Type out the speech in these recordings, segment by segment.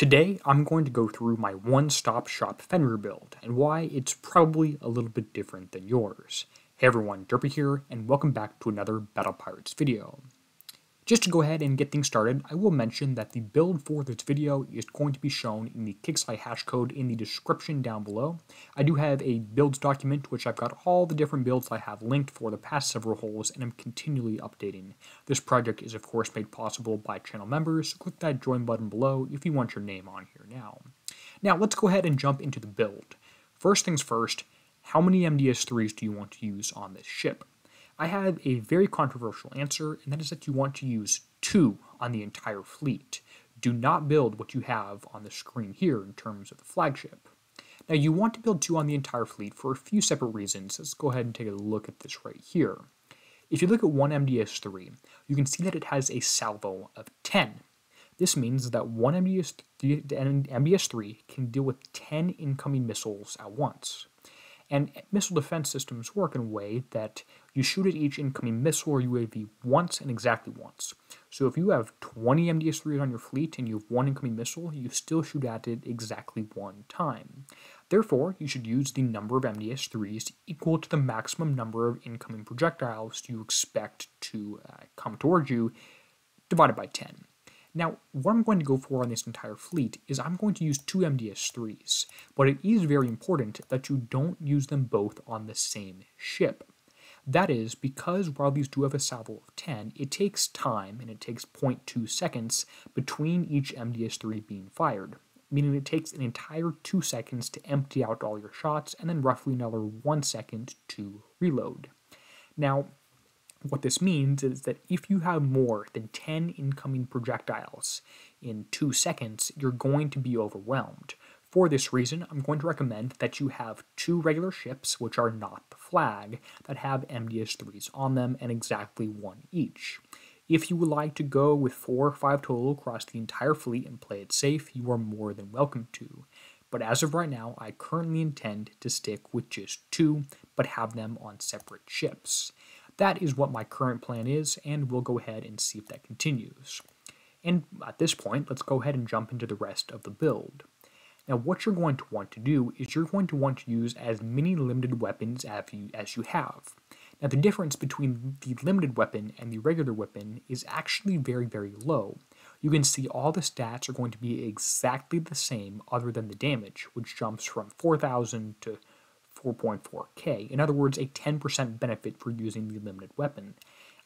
Today, I'm going to go through my one-stop shop Fenrir build, and why it's probably a little bit different than yours. Hey everyone, Derpy here, and welcome back to another Battle Pirates video. Just to go ahead and get things started, I will mention that the build for this video is going to be shown in the Kixeye hashcode in the description down below. I do have a builds document which I've got all the different builds I have linked for the past several hulls and I'm continually updating. This project is of course made possible by channel members, so click that join button below if you want your name on here now. Now let's go ahead and jump into the build. First things first, how many MDS3s do you want to use on this ship? I have a very controversial answer, and that is that you want to use two on the entire fleet. Do not build what you have on the screen here in terms of the flagship. Now you want to build two on the entire fleet for a few separate reasons. Let's go ahead and take a look at this right here. If you look at one MDS-3, you can see that it has a salvo of 10. This means that one MDS-3, MDS-3 can deal with 10 incoming missiles at once. And missile defense systems work in a way that you shoot at each incoming missile or UAV once and exactly once. So if you have 20 MDS-3s on your fleet and you have one incoming missile, you still shoot at it exactly one time. Therefore, you should use the number of MDS-3s equal to the maximum number of incoming projectiles you expect to uh, come towards you, divided by 10. Now, what I'm going to go for on this entire fleet is I'm going to use two MDS-3s, but it is very important that you don't use them both on the same ship. That is, because while these do have a salvo of 10, it takes time, and it takes 0.2 seconds, between each MDS-3 being fired, meaning it takes an entire 2 seconds to empty out all your shots, and then roughly another 1 second to reload. Now, what this means is that if you have more than 10 incoming projectiles in 2 seconds, you're going to be overwhelmed. For this reason, I'm going to recommend that you have two regular ships, which are not the flag, that have MDS-3s on them and exactly one each. If you would like to go with four or five total across the entire fleet and play it safe, you are more than welcome to. But as of right now, I currently intend to stick with just two, but have them on separate ships. That is what my current plan is, and we'll go ahead and see if that continues. And at this point, let's go ahead and jump into the rest of the build. Now what you're going to want to do is you're going to want to use as many limited weapons as you, have. Now the difference between the limited weapon and the regular weapon is actually very, very low. You can see all the stats are going to be exactly the same other than the damage, which jumps from 4,000 to 4.4k. In other words, a 10% benefit for using the limited weapon.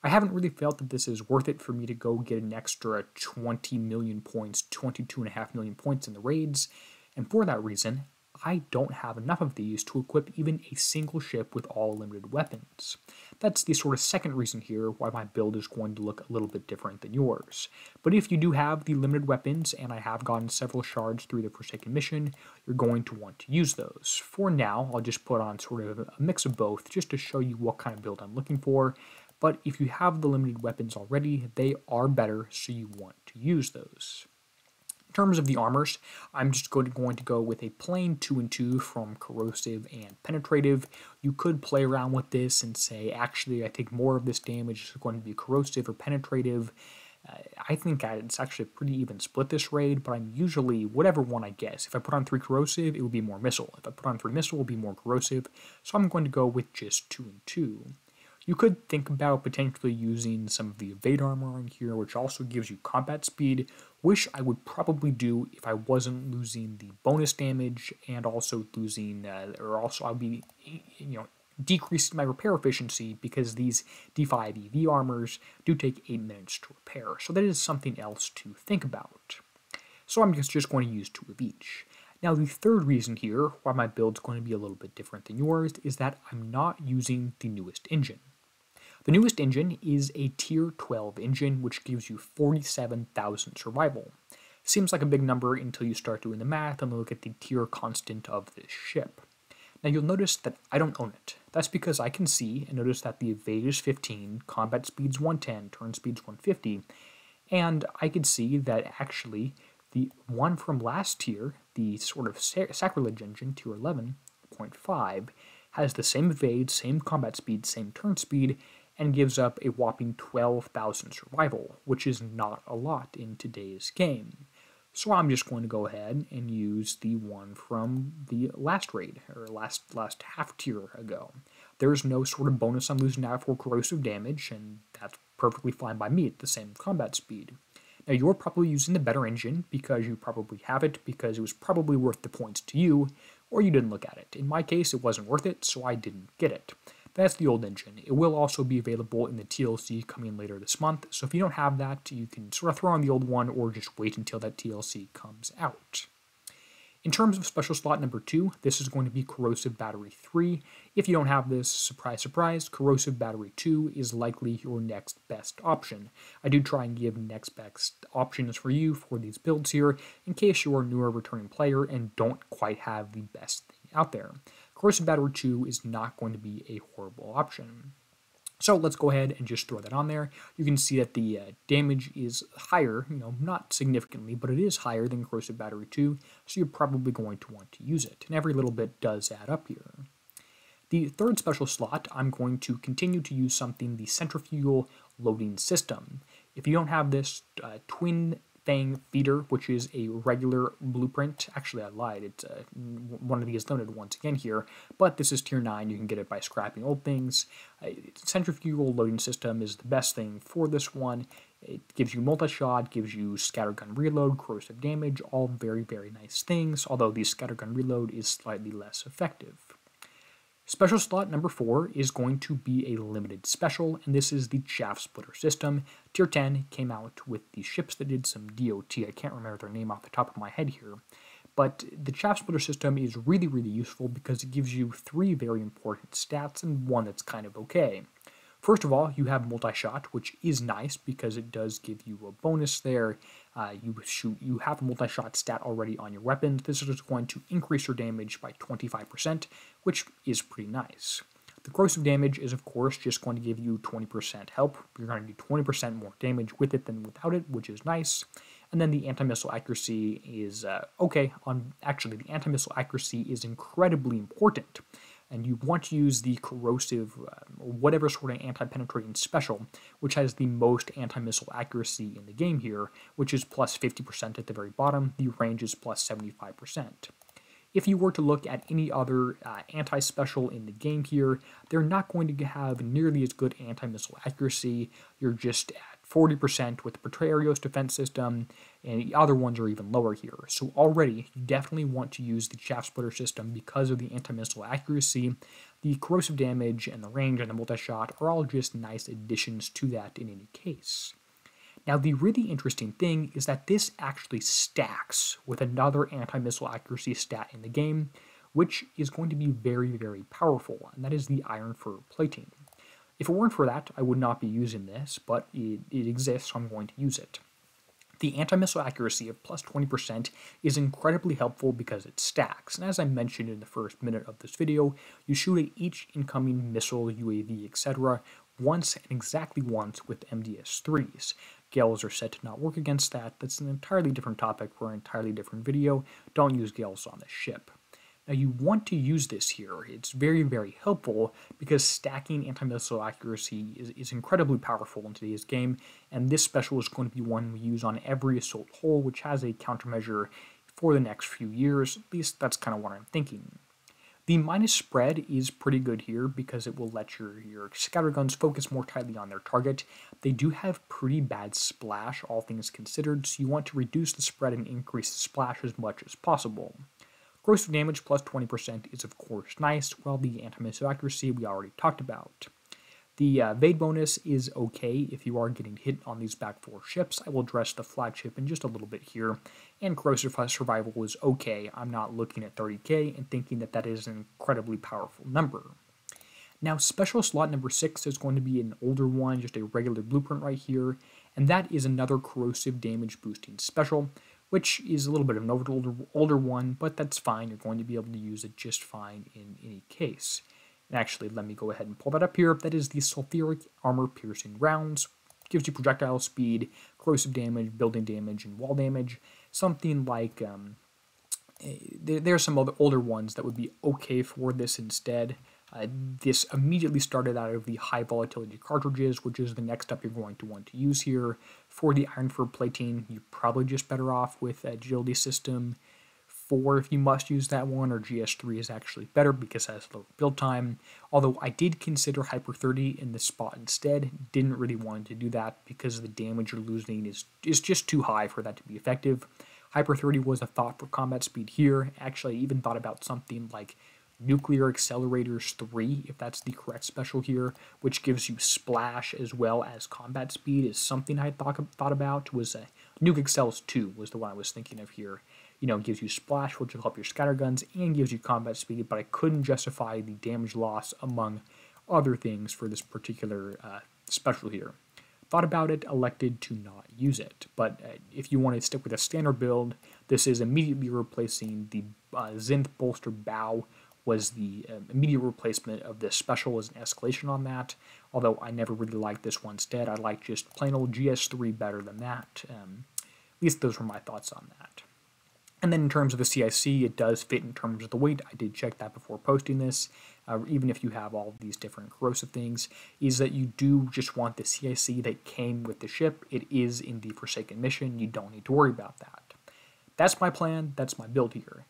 I haven't really felt that this is worth it for me to go get an extra 20 million points, 22.5 million points in the raids, and for that reason, I don't have enough of these to equip even a single ship with all limited weapons. That's the sort of second reason here why my build is going to look a little bit different than yours. But if you do have the limited weapons, and I have gotten several shards through the Forsaken mission, you're going to want to use those. For now, I'll just put on sort of a mix of both just to show you what kind of build I'm looking for, but if you have the limited weapons already, they are better, so you want to use those terms of the armors, I'm just going to, go with a plain 2 and 2 from corrosive and penetrative. You could play around with this and say, actually, I think more of this damage is going to be corrosive or penetrative. Uh, I think it's actually pretty even split this raid, but I'm usually whatever one I guess. If I put on 3 corrosive, it would be more missile. If I put on 3 missile, it would be more corrosive. So I'm going to go with just 2 and 2. You could think about potentially using some of the evade armor on here, which also gives you combat speed, which I would probably do if I wasn't losing the bonus damage and also losing, uh, or also I'd be, you know, decreasing my repair efficiency because these D5 EV armors do take 8 minutes to repair, so that is something else to think about. So I'm just, just going to use two of each. Now the third reason here why my build's going to be a little bit different than yours is that I'm not using the newest engine. The newest engine is a Tier 12 engine, which gives you 47,000 survival. Seems like a big number until you start doing the math and look at the tier constant of this ship. Now you'll notice that I don't own it. That's because I can see and notice that the is 15, combat speed's 110, turn speed's 150, and I can see that actually the one from last tier, the sort of sacrilege engine, tier 11.5, has the same evade, same combat speed, same turn speed, and gives up a whopping 12,000 survival, which is not a lot in today's game. So I'm just going to go ahead and use the one from the last raid, or last last half tier ago. There's no sort of bonus on losing out for corrosive damage, and that's perfectly fine by me at the same combat speed. Now you're probably using the better engine because you probably have it, because it was probably worth the points to you, or you didn't look at it. In my case, it wasn't worth it, so I didn't get it. That's the old engine. It will also be available in the TLC coming later this month, so if you don't have that, you can sort of throw on the old one or just wait until that TLC comes out. In terms of special slot number two, this is going to be Corrosive Battery 3. If you don't have this, surprise, surprise, Corrosive Battery 2 is likely your next best option. I do try and give next best options for you for these builds here, in case you're a newer returning player and don't quite have the best thing out there. Corrosive Battery 2 is not going to be a horrible option. So let's go ahead and just throw that on there. You can see that the uh, damage is higher, you know, not significantly, but it is higher than Corrosive Battery 2, so you're probably going to want to use it. And every little bit does add up here. The third special slot, I'm going to continue to use something, the Centrifugal Loading System. If you don't have this uh, twin Fang Feeder, which is a regular blueprint. Actually, I lied. It's uh, one of these limited once again here, but this is tier 9. You can get it by scrapping old things. Uh, centrifugal loading system is the best thing for this one. It gives you multi-shot, gives you scattergun reload, corrosive damage, all very, very nice things, although the scattergun reload is slightly less effective. Special slot number 4 is going to be a limited special, and this is the Chaff Splitter system. Tier 10 came out with the ships that did some DOT. I can't remember their name off the top of my head here. But the Chaff Splitter system is really, really useful because it gives you three very important stats and one that's kind of okay. First of all, you have multi-shot, which is nice because it does give you a bonus there. Uh, you shoot, you have a multi-shot stat already on your weapon. This is going to increase your damage by 25%, which is pretty nice. The corrosive damage is, of course, just going to give you 20% help. You're going to do 20% more damage with it than without it, which is nice. And then the anti-missile accuracy is uh, okay. On actually, the anti-missile accuracy is incredibly important and you want to use the corrosive uh, or whatever sort of anti-penetrating special, which has the most anti-missile accuracy in the game here, which is plus 50% at the very bottom. The range is plus 75%. If you were to look at any other uh, anti-special in the game here, they're not going to have nearly as good anti-missile accuracy. You're just 40% with the Petraeus defense system, and the other ones are even lower here. So already, you definitely want to use the Chaff Splitter system because of the anti-missile accuracy. The corrosive damage and the range and the multi-shot are all just nice additions to that in any case. Now, the really interesting thing is that this actually stacks with another anti-missile accuracy stat in the game, which is going to be very, very powerful, and that is the iron fur plating. If it weren't for that, I would not be using this, but it, it exists, so I'm going to use it. The anti-missile accuracy of plus 20% is incredibly helpful because it stacks, and as I mentioned in the first minute of this video, you shoot at each incoming missile, UAV, etc. once and exactly once with MDS-3s. Gales are said to not work against that, that's an entirely different topic for an entirely different video, don't use Gales on this ship. Now you want to use this here. It's very, very helpful because stacking anti-missile accuracy is, is incredibly powerful in today's game, and this special is going to be one we use on every assault hull, which has a countermeasure for the next few years. At least that's kind of what I'm thinking. The minus spread is pretty good here because it will let your, your scatterguns focus more tightly on their target. They do have pretty bad splash, all things considered, so you want to reduce the spread and increase the splash as much as possible. Corrosive damage plus 20% is of course nice, while the anti-missile accuracy we already talked about. The uh, Vade bonus is okay if you are getting hit on these back four ships. I will address the flagship in just a little bit here. And Corrosive Survival is okay. I'm not looking at 30k and thinking that that is an incredibly powerful number. Now, special slot number 6 is going to be an older one, just a regular blueprint right here, and that is another corrosive damage boosting special which is a little bit of an older, older one, but that's fine. You're going to be able to use it just fine in any case. And actually, let me go ahead and pull that up here. That is the Sulfuric Armor Piercing Rounds. Gives you projectile speed, corrosive damage, building damage, and wall damage. Something like, um, eh, there, there are some other older ones that would be okay for this instead. Uh, this immediately started out of the high volatility cartridges, which is the next step you're going to want to use here. For the iron fur plating, you're probably just better off with Agility System 4 if you must use that one, or GS3 is actually better because it has lower build time. Although I did consider Hyper 30 in this spot instead, didn't really want to do that because the damage you're losing is, is just too high for that to be effective. Hyper 30 was a thought for combat speed here. Actually, I even thought about something like Nuclear Accelerators 3, if that's the correct special here, which gives you splash as well as combat speed, is something I thought, thought about. Was uh, Nuke Accels 2 was the one I was thinking of here. You know, gives you splash, which will help your scatter guns, and gives you combat speed, but I couldn't justify the damage loss among other things for this particular uh, special here. Thought about it, elected to not use it. But uh, if you want to stick with a standard build, this is immediately replacing the uh, Zinth Bolster Bow was the um, immediate replacement of this special as an escalation on that, although I never really liked this one instead. I like just plain old GS3 better than that. Um, at least those were my thoughts on that. And then in terms of the CIC, it does fit in terms of the weight. I did check that before posting this, uh, even if you have all these different corrosive things, is that you do just want the CIC that came with the ship. It is in the Forsaken mission. You don't need to worry about that. That's my plan. That's my build here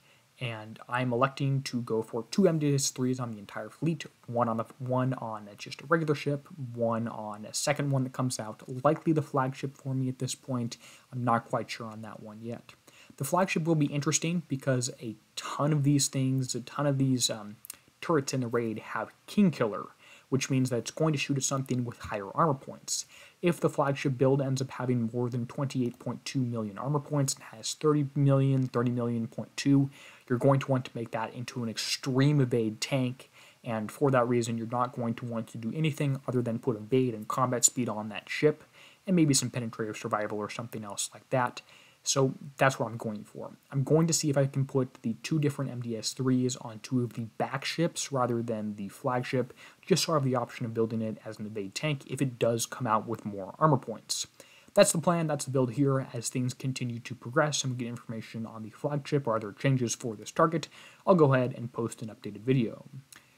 and I'm electing to go for two MDS3s on the entire fleet, one on the one on just a regular ship, one on a second one that comes out, likely the flagship for me at this point. I'm not quite sure on that one yet. The flagship will be interesting because a ton of these things, a ton of these um, turrets in the raid have King Killer, which means that it's going to shoot at something with higher armor points. If the flagship build ends up having more than 28.2 million armor points and has 30 million, 30 million point two, you're going to want to make that into an extreme evade tank, and for that reason, you're not going to want to do anything other than put evade and combat speed on that ship, and maybe some penetrative survival or something else like that. So that's what I'm going for. I'm going to see if I can put the two different MDS-3s on two of the back ships rather than the flagship, just so I have the option of building it as an evade tank if it does come out with more armor points. That's the plan, that's the build here. As things continue to progress and we get information on the flagship or other changes for this target, I'll go ahead and post an updated video.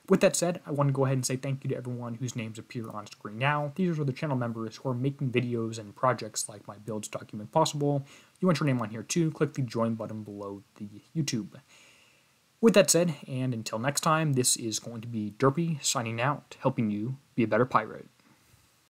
With that said, I want to go ahead and say thank you to everyone whose names appear on screen now. These are the channel members who are making videos and projects like my builds document possible. You want your name on here too, click the join button below the YouTube. With that said, and until next time, this is going to be Derpy signing out, helping you be a better pirate.